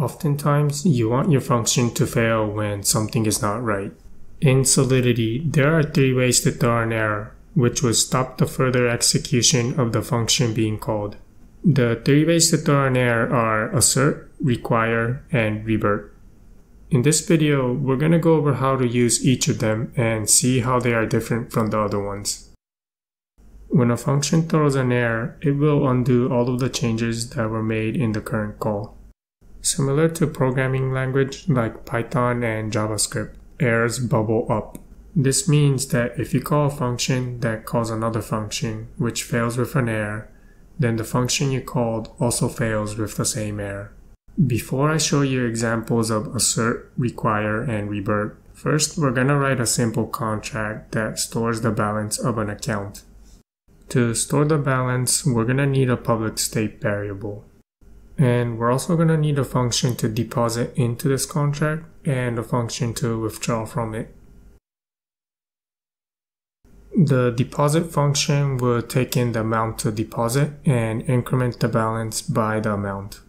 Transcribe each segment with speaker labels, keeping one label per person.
Speaker 1: Oftentimes, you want your function to fail when something is not right. In Solidity, there are three ways to throw an error, which would stop the further execution of the function being called. The three ways to throw an error are assert, require, and revert. In this video, we're going to go over how to use each of them and see how they are different from the other ones. When a function throws an error, it will undo all of the changes that were made in the current call. Similar to programming language like Python and JavaScript, errors bubble up. This means that if you call a function that calls another function which fails with an error, then the function you called also fails with the same error. Before I show you examples of assert, require, and revert, first we're gonna write a simple contract that stores the balance of an account. To store the balance, we're gonna need a public state variable. And we're also going to need a function to deposit into this contract and a function to withdraw from it. The deposit function will take in the amount to deposit and increment the balance by the amount.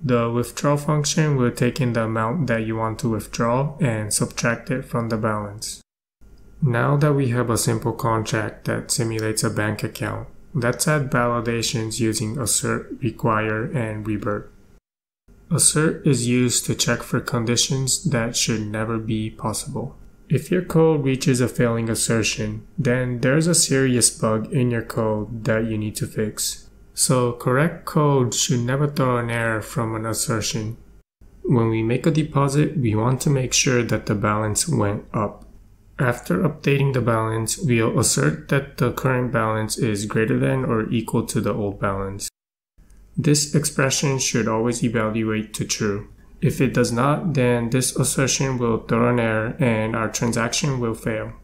Speaker 1: The withdraw function will take in the amount that you want to withdraw and subtract it from the balance. Now that we have a simple contract that simulates a bank account, Let's add validations using assert, require, and revert. Assert is used to check for conditions that should never be possible. If your code reaches a failing assertion, then there's a serious bug in your code that you need to fix. So correct code should never throw an error from an assertion. When we make a deposit, we want to make sure that the balance went up. After updating the balance, we'll assert that the current balance is greater than or equal to the old balance. This expression should always evaluate to true. If it does not, then this assertion will throw an error and our transaction will fail.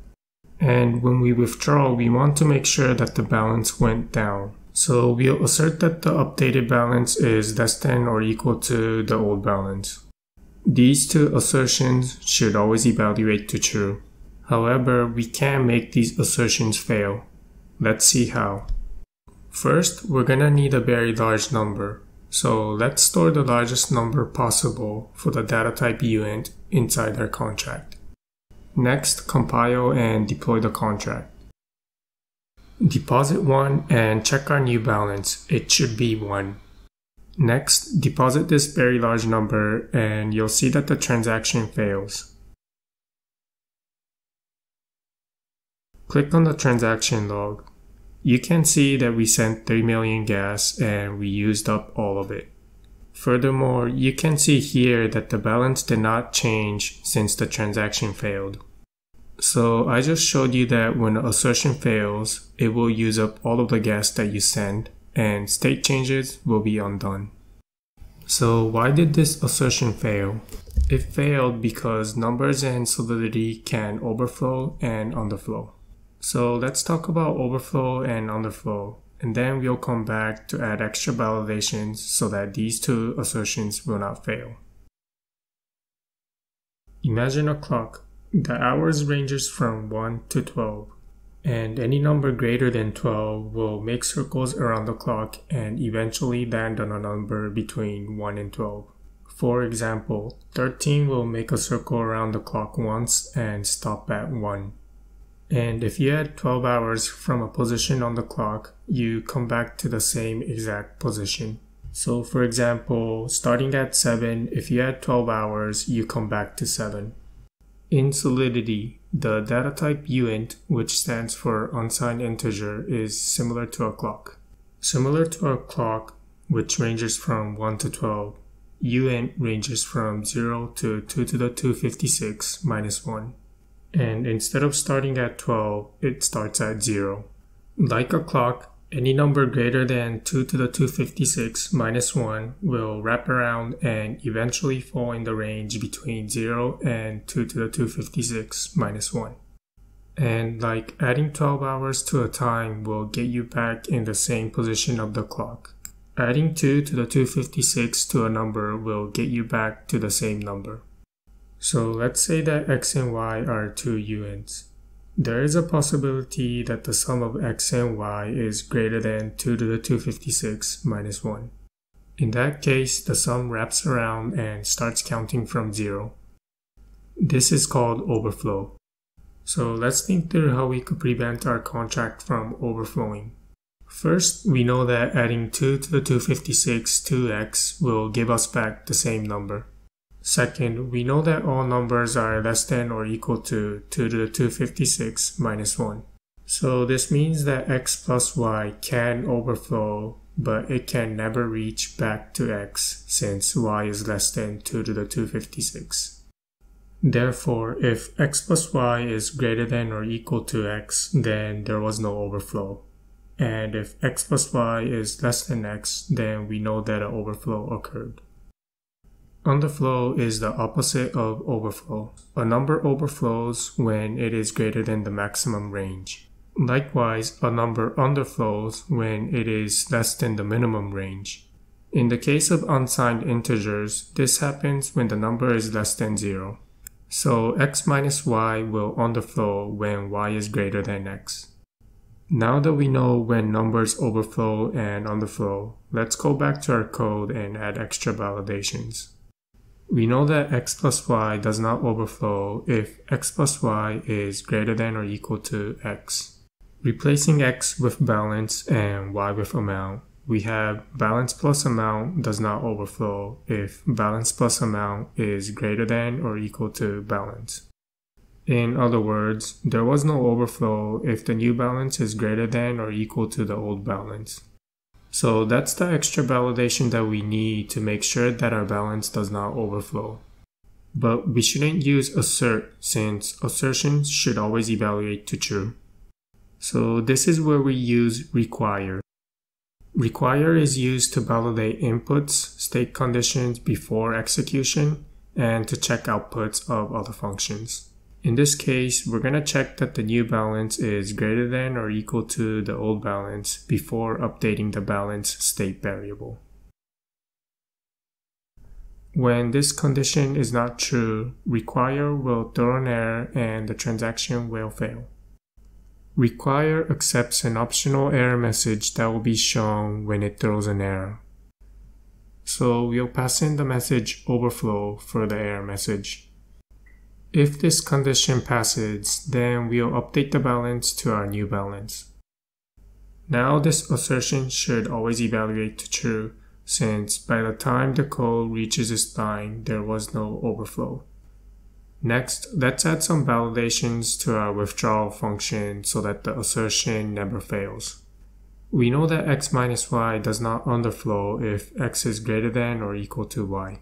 Speaker 1: And when we withdraw, we want to make sure that the balance went down. So we'll assert that the updated balance is less than or equal to the old balance. These two assertions should always evaluate to true. However, we can make these assertions fail. Let's see how. First, we're gonna need a very large number. So let's store the largest number possible for the data type uint inside our contract. Next, compile and deploy the contract. Deposit 1 and check our new balance. It should be 1. Next, deposit this very large number and you'll see that the transaction fails. Click on the transaction log. You can see that we sent 3 million gas and we used up all of it. Furthermore, you can see here that the balance did not change since the transaction failed. So I just showed you that when assertion fails, it will use up all of the gas that you send and state changes will be undone. So why did this assertion fail? It failed because numbers and Solidity can overflow and underflow. So let's talk about overflow and underflow, and then we'll come back to add extra validations so that these two assertions will not fail. Imagine a clock. The hours ranges from 1 to 12, and any number greater than 12 will make circles around the clock and eventually land on a number between 1 and 12. For example, 13 will make a circle around the clock once and stop at 1. And if you add 12 hours from a position on the clock, you come back to the same exact position. So for example, starting at 7, if you add 12 hours, you come back to 7. In Solidity, the data type uint, which stands for unsigned integer, is similar to a clock. Similar to a clock, which ranges from 1 to 12, uint ranges from 0 to 2 to the 256 minus 1 and instead of starting at 12, it starts at 0. Like a clock, any number greater than 2 to the 256 minus 1 will wrap around and eventually fall in the range between 0 and 2 to the 256 minus 1. And like adding 12 hours to a time will get you back in the same position of the clock. Adding 2 to the 256 to a number will get you back to the same number. So let's say that x and y are two uints. There is a possibility that the sum of x and y is greater than 2 to the 256 minus 1. In that case, the sum wraps around and starts counting from zero. This is called overflow. So let's think through how we could prevent our contract from overflowing. First, we know that adding 2 to the 256 to x will give us back the same number. Second, we know that all numbers are less than or equal to 2 to the 256 minus 1. So this means that x plus y can overflow, but it can never reach back to x since y is less than 2 to the 256. Therefore, if x plus y is greater than or equal to x, then there was no overflow. And if x plus y is less than x, then we know that an overflow occurred. Underflow is the opposite of overflow. A number overflows when it is greater than the maximum range. Likewise, a number underflows when it is less than the minimum range. In the case of unsigned integers, this happens when the number is less than 0. So x minus y will underflow when y is greater than x. Now that we know when numbers overflow and underflow, let's go back to our code and add extra validations. We know that x plus y does not overflow if x plus y is greater than or equal to x. Replacing x with balance and y with amount, we have balance plus amount does not overflow if balance plus amount is greater than or equal to balance. In other words, there was no overflow if the new balance is greater than or equal to the old balance. So that's the extra validation that we need to make sure that our balance does not overflow. But we shouldn't use assert since assertions should always evaluate to true. So this is where we use require. Require is used to validate inputs, state conditions before execution, and to check outputs of other functions. In this case, we're going to check that the new balance is greater than or equal to the old balance before updating the balance state variable. When this condition is not true, require will throw an error and the transaction will fail. Require accepts an optional error message that will be shown when it throws an error. So we'll pass in the message overflow for the error message. If this condition passes, then we'll update the balance to our new balance. Now this assertion should always evaluate to true since by the time the code reaches its line, there was no overflow. Next, let's add some validations to our withdrawal function so that the assertion never fails. We know that x minus y does not underflow if x is greater than or equal to y.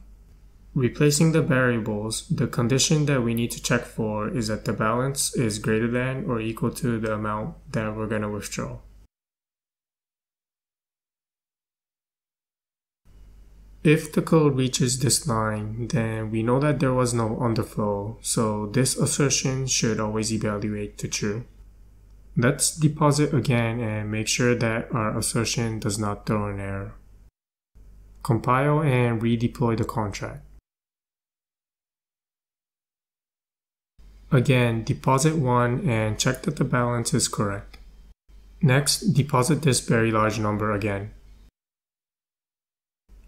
Speaker 1: Replacing the variables, the condition that we need to check for is that the balance is greater than or equal to the amount that we're going to withdraw. If the code reaches this line, then we know that there was no underflow, so this assertion should always evaluate to true. Let's deposit again and make sure that our assertion does not throw an error. Compile and redeploy the contract. Again, deposit 1 and check that the balance is correct. Next, deposit this very large number again.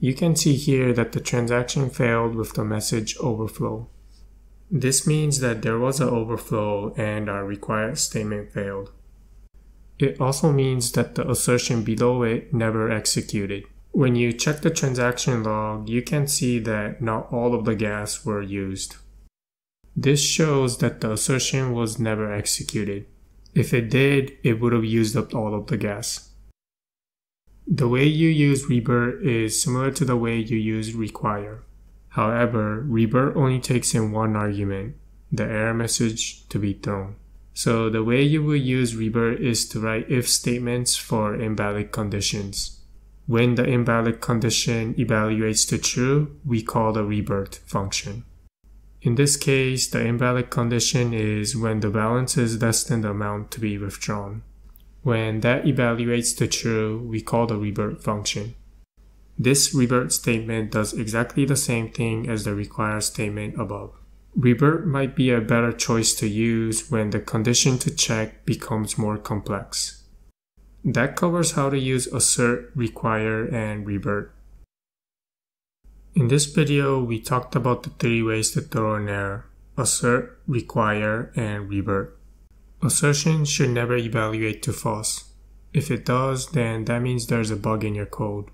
Speaker 1: You can see here that the transaction failed with the message overflow. This means that there was an overflow and our required statement failed. It also means that the assertion below it never executed. When you check the transaction log, you can see that not all of the gas were used. This shows that the assertion was never executed. If it did, it would have used up all of the gas. The way you use revert is similar to the way you use require. However, revert only takes in one argument, the error message to be thrown. So the way you will use revert is to write if statements for invalid conditions. When the invalid condition evaluates to true, we call the revert function. In this case, the invalid condition is when the balance is less than the amount to be withdrawn. When that evaluates to true, we call the revert function. This revert statement does exactly the same thing as the require statement above. Revert might be a better choice to use when the condition to check becomes more complex. That covers how to use assert, require, and revert. In this video, we talked about the three ways to throw an error assert, require, and revert. Assertion should never evaluate to false. If it does, then that means there's a bug in your code.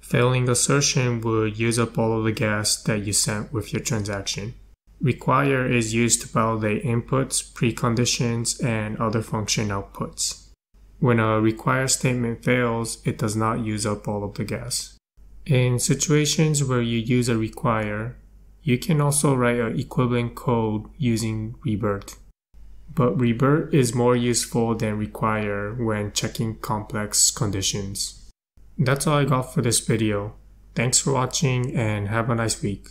Speaker 1: Failing assertion would use up all of the gas that you sent with your transaction. Require is used to validate inputs, preconditions, and other function outputs. When a require statement fails, it does not use up all of the gas. In situations where you use a require, you can also write an equivalent code using revert. But revert is more useful than require when checking complex conditions. That's all I got for this video. Thanks for watching and have a nice week.